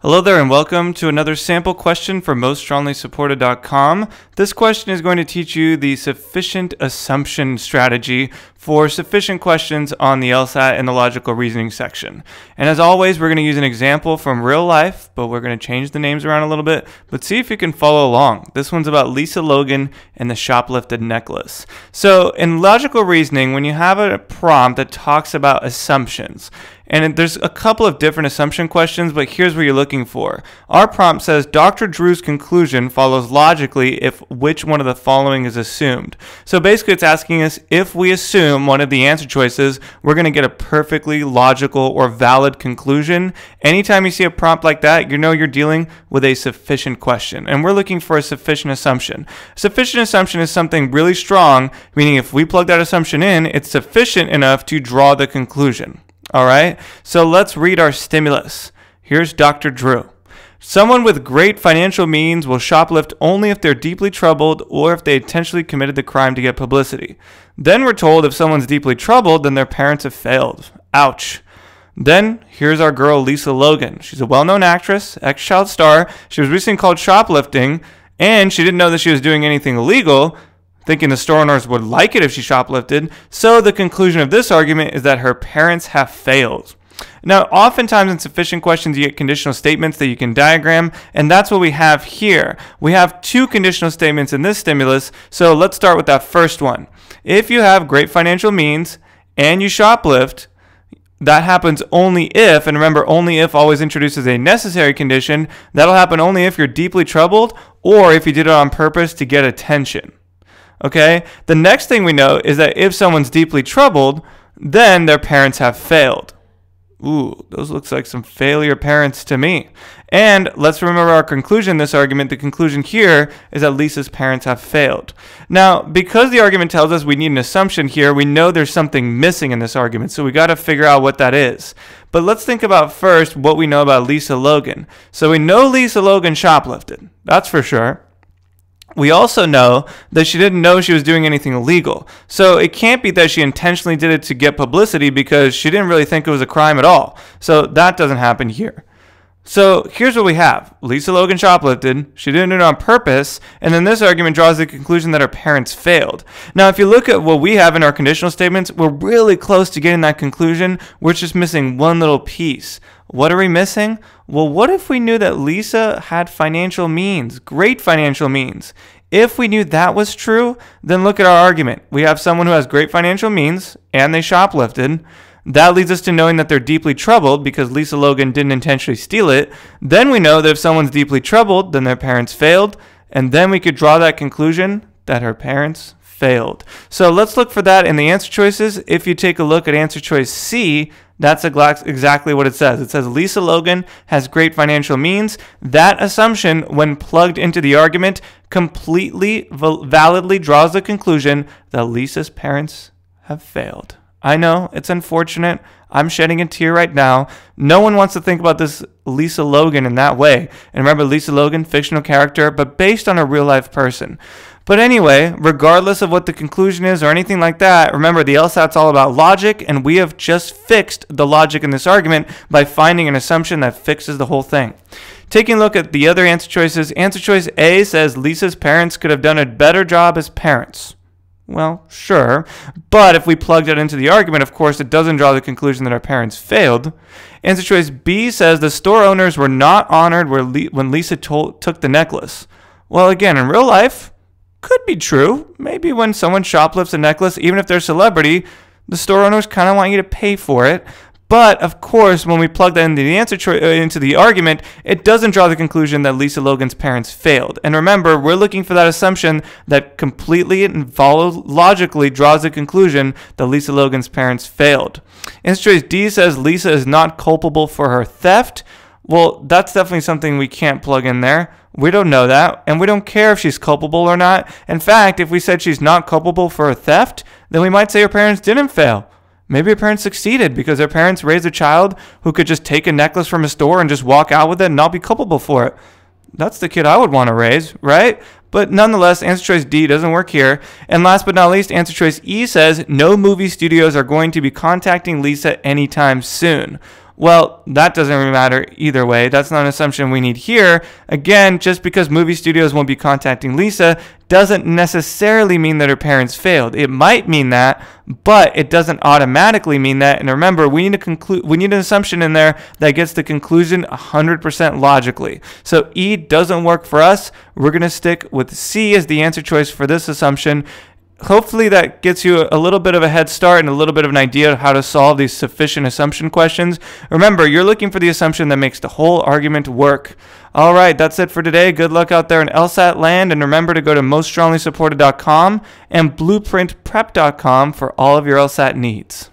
Hello there and welcome to another sample question for moststrongly This question is going to teach you the sufficient assumption strategy for sufficient questions on the LSAT and the logical reasoning section. And as always, we're going to use an example from real life, but we're going to change the names around a little bit, but see if you can follow along. This one's about Lisa Logan and the shoplifted necklace. So in logical reasoning, when you have a prompt that talks about assumptions, and there's a couple of different assumption questions, but here's what you're looking for. Our prompt says Dr. Drew's conclusion follows logically if which one of the following is assumed. So basically, it's asking us if we assume one of the answer choices, we're going to get a perfectly logical or valid conclusion. Anytime you see a prompt like that, you know you're dealing with a sufficient question. And we're looking for a sufficient assumption. Sufficient assumption is something really strong, meaning if we plug that assumption in, it's sufficient enough to draw the conclusion. All right, so let's read our stimulus. Here's Dr. Drew. Someone with great financial means will shoplift only if they're deeply troubled or if they intentionally committed the crime to get publicity. Then we're told if someone's deeply troubled, then their parents have failed. Ouch. Then here's our girl Lisa Logan. She's a well known actress, ex child star. She was recently called shoplifting, and she didn't know that she was doing anything illegal, thinking the store owners would like it if she shoplifted. So the conclusion of this argument is that her parents have failed. Now, oftentimes in sufficient questions, you get conditional statements that you can diagram, and that's what we have here. We have two conditional statements in this stimulus, so let's start with that first one. If you have great financial means and you shoplift, that happens only if, and remember, only if always introduces a necessary condition, that'll happen only if you're deeply troubled or if you did it on purpose to get attention. Okay? The next thing we know is that if someone's deeply troubled, then their parents have failed. Ooh, those looks like some failure parents to me. And let's remember our conclusion this argument. The conclusion here is that Lisa's parents have failed. Now, because the argument tells us we need an assumption here, we know there's something missing in this argument, so we got to figure out what that is. But let's think about first what we know about Lisa Logan. So we know Lisa Logan shoplifted. That's for sure. We also know that she didn't know she was doing anything illegal. So it can't be that she intentionally did it to get publicity because she didn't really think it was a crime at all. So that doesn't happen here. So here's what we have Lisa Logan shoplifted, she didn't do it on purpose, and then this argument draws the conclusion that her parents failed. Now, if you look at what we have in our conditional statements, we're really close to getting that conclusion. We're just missing one little piece. What are we missing? Well, what if we knew that Lisa had financial means, great financial means? If we knew that was true, then look at our argument. We have someone who has great financial means and they shoplifted. That leads us to knowing that they're deeply troubled because Lisa Logan didn't intentionally steal it. Then we know that if someone's deeply troubled, then their parents failed. And then we could draw that conclusion that her parents failed. So let's look for that in the answer choices. If you take a look at answer choice C, that's exactly what it says. It says Lisa Logan has great financial means. That assumption, when plugged into the argument, completely validly draws the conclusion that Lisa's parents have failed. I know it's unfortunate. I'm shedding a tear right now. No one wants to think about this Lisa Logan in that way. And remember, Lisa Logan, fictional character, but based on a real life person. But anyway, regardless of what the conclusion is or anything like that, remember the LSAT's all about logic, and we have just fixed the logic in this argument by finding an assumption that fixes the whole thing. Taking a look at the other answer choices, answer choice A says Lisa's parents could have done a better job as parents. Well, sure. But if we plug that into the argument, of course, it doesn't draw the conclusion that our parents failed. Answer choice B says the store owners were not honored when Lisa told, took the necklace. Well, again, in real life, could be true. Maybe when someone shoplifts a necklace, even if they're a celebrity, the store owners kind of want you to pay for it. But of course, when we plug that into the answer cho- uh, into the argument, it doesn't draw the conclusion that Lisa Logan's parents failed. And remember, we're looking for that assumption that completely and logically draws the conclusion that Lisa Logan's parents failed. Answer choice D says Lisa is not culpable for her theft. Well, that's definitely something we can't plug in there. We don't know that, and we don't care if she's culpable or not. In fact, if we said she's not culpable for her theft, then we might say her parents didn't fail. Maybe her parents succeeded because their parents raised a child who could just take a necklace from a store and just walk out with it and not be culpable for it. That's the kid I would want to raise, right? But nonetheless, answer choice D doesn't work here. And last but not least, answer choice E says no movie studios are going to be contacting Lisa anytime soon. Well, that doesn't really matter either way. That's not an assumption we need here. Again, just because movie studios won't be contacting Lisa doesn't necessarily mean that her parents failed. It might mean that, but it doesn't automatically mean that. And remember, we need a conclude we need an assumption in there that gets the conclusion 100% logically. So E doesn't work for us. We're going to stick with C as the answer choice for this assumption hopefully that gets you a little bit of a head start and a little bit of an idea of how to solve these sufficient assumption questions. Remember, you're looking for the assumption that makes the whole argument work. All right, that's it for today. Good luck out there in LSAT land, and remember to go to moststronglysupported.com and blueprintprep.com for all of your LSAT needs.